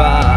far